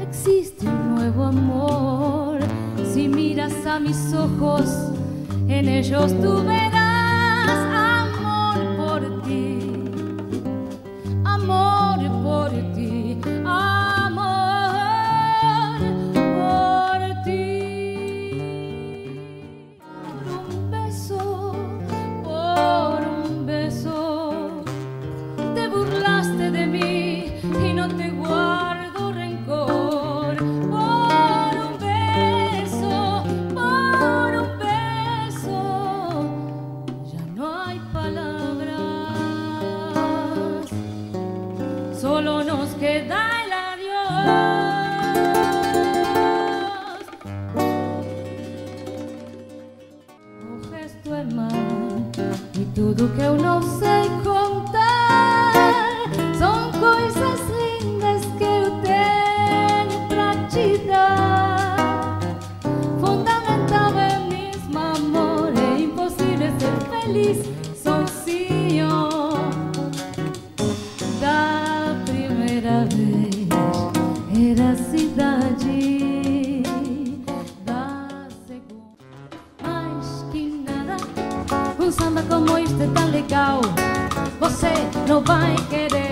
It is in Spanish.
existe un nuevo amor. Si miras a mis ojos, en ellos tú verás solo nos queda el adiós. O gesto hermano e tudo que eu não sei contar são coisas lindas que eu tenho pra te. Um samba como este tão legal, você não vai querer